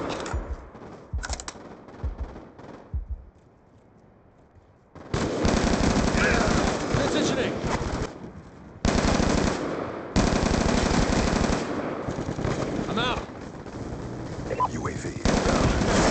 done. I'm out. UAV inbound.